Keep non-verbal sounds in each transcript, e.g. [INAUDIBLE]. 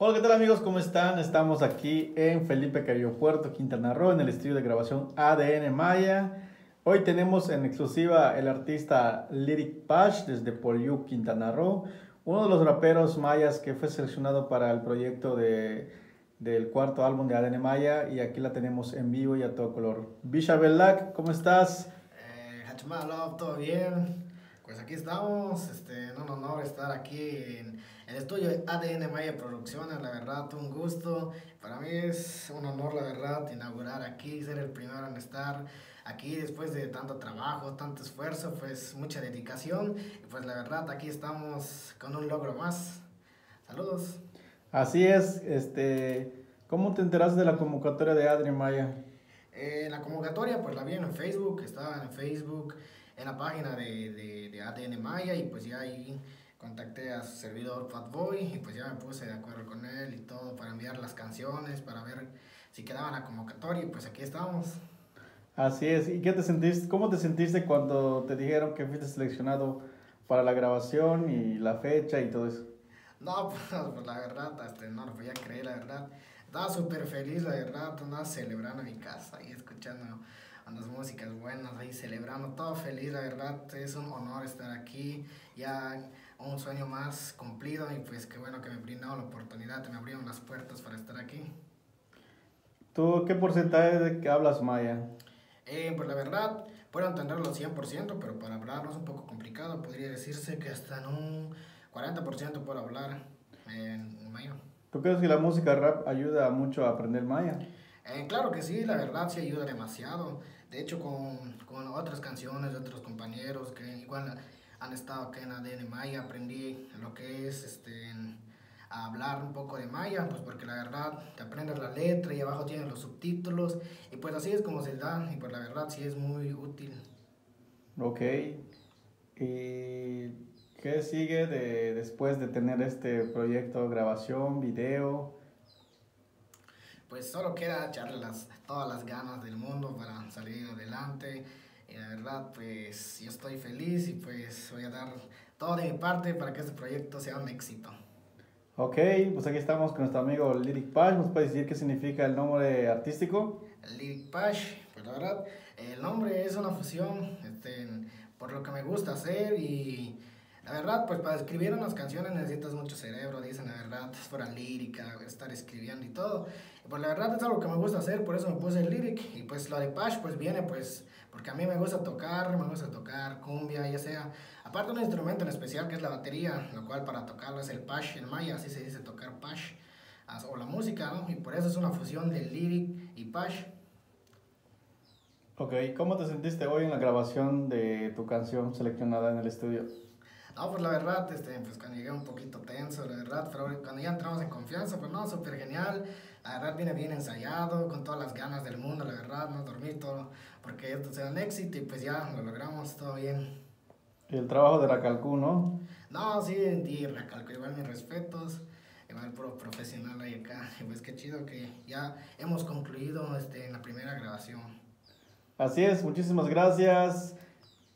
Hola, ¿qué tal amigos? ¿Cómo están? Estamos aquí en Felipe Carrillo Puerto, Quintana Roo, en el estudio de grabación ADN Maya. Hoy tenemos en exclusiva el artista Lyric Pash desde Poliu, Quintana Roo, uno de los raperos mayas que fue seleccionado para el proyecto de, del cuarto álbum de ADN Maya y aquí la tenemos en vivo y a todo color. Bisha Belak, ¿cómo estás? Eh, todo bien. Pues aquí estamos, este, un honor estar aquí en el estudio ADN Maya Producciones, la verdad, un gusto. Para mí es un honor, la verdad, inaugurar aquí, ser el primero en estar aquí después de tanto trabajo, tanto esfuerzo, pues mucha dedicación. Y pues la verdad, aquí estamos con un logro más. Saludos. Así es, este, ¿cómo te enteraste de la convocatoria de ADN Maya? Eh, la convocatoria, pues la vi en Facebook, estaba en Facebook en la página de, de, de, ADN Maya y pues ya ahí contacté a su servidor Fatboy y pues ya me puse de acuerdo con él y todo para enviar las canciones, para ver si quedaba la convocatoria y pues aquí estamos. Así es, ¿y qué te sentiste, cómo te sentiste cuando te dijeron que fuiste seleccionado para la grabación y la fecha y todo eso? No, pues, [LAUGHS] pues la verdad, hasta no lo podía creer, la verdad. Estaba súper feliz, la verdad, andaba celebrando en mi casa y escuchando las músicas buenas, ahí celebrando, todo feliz, la verdad, es un honor estar aquí, ya un sueño más cumplido y pues qué bueno que me brindaron la oportunidad, me abrieron las puertas para estar aquí. ¿Tú qué porcentaje de que hablas maya? Eh, pues la verdad, puedo entenderlo al 100%, pero para hablarlo es un poco complicado, podría decirse que hasta en un 40% puedo hablar en maya. ¿Tú crees que la música rap ayuda mucho a aprender maya? Eh, claro que sí, la verdad sí ayuda demasiado. De hecho, con, con otras canciones de otros compañeros que igual han estado aquí en ADN Maya, aprendí lo que es este, a hablar un poco de Maya, pues porque la verdad te aprendes la letra y abajo tienes los subtítulos y pues así es como se da y pues la verdad sí es muy útil. Ok. ¿Y qué sigue de, después de tener este proyecto, grabación, video? Pues solo queda echarle las, todas las ganas del mundo para salir adelante. Y la verdad, pues yo estoy feliz y pues voy a dar todo de mi parte para que este proyecto sea un éxito. Ok, pues aquí estamos con nuestro amigo Lyric Pash. ¿Nos puede decir qué significa el nombre artístico? Lyric Pash, pues la verdad, el nombre es una fusión este, por lo que me gusta hacer y la verdad, pues para escribir unas canciones necesitas mucho cerebro, es fuera lírica, estar escribiendo y todo. pues la verdad es algo que me gusta hacer, por eso me puse el lyric. Y pues lo de Pash pues viene pues porque a mí me gusta tocar, me gusta tocar cumbia, ya sea. Aparte un instrumento en especial que es la batería, lo cual para tocarlo es el Pash en maya, así se dice tocar Pash. O la música, ¿no? Y por eso es una fusión de lyric y Pash. Ok, ¿cómo te sentiste hoy en la grabación de tu canción seleccionada en el estudio? No, pues la verdad, este, pues cuando llegué un poquito tenso, la verdad, pero cuando ya entramos en confianza, pues no, súper genial. La verdad viene bien ensayado, con todas las ganas del mundo, la verdad, no dormir todo, porque esto sea un éxito y pues ya lo logramos, todo bien. ¿Y el trabajo de Racalcú, no? No, sí, y Racalcú, igual mis respetos, igual puro profesional ahí acá, y pues qué chido que ya hemos concluido este, en la primera grabación. Así es, muchísimas gracias.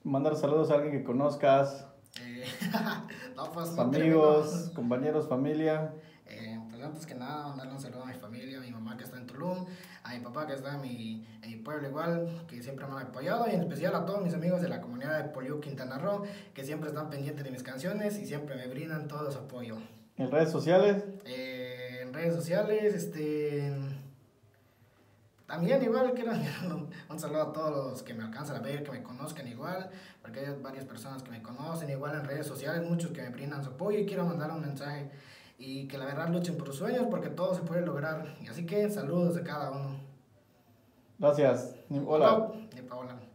Mandar saludos a alguien que conozcas. Pues, Amigos, compañeros, familia. Eh, pues antes que nada, mandarle un saludo a mi familia, a mi mamá que está en Tulum, a mi papá que está en mi, en mi pueblo igual, que siempre me han apoyado, y en especial a todos mis amigos de la comunidad de Poliu Quintana Roo, que siempre están pendientes de mis canciones y siempre me brindan todo su apoyo. ¿En redes sociales? Eh, en redes sociales, este... También igual quiero [LAUGHS] un saludo a todos los que me alcanzan a ver, que me conozcan igual, porque hay varias personas que me conocen igual en redes sociales, muchos que me brindan su apoyo y quiero mandar un mensaje y que la verdad luchen por sus sueños porque todo se puede lograr. Y así que saludos de cada uno. Gracias. Hola. Hola.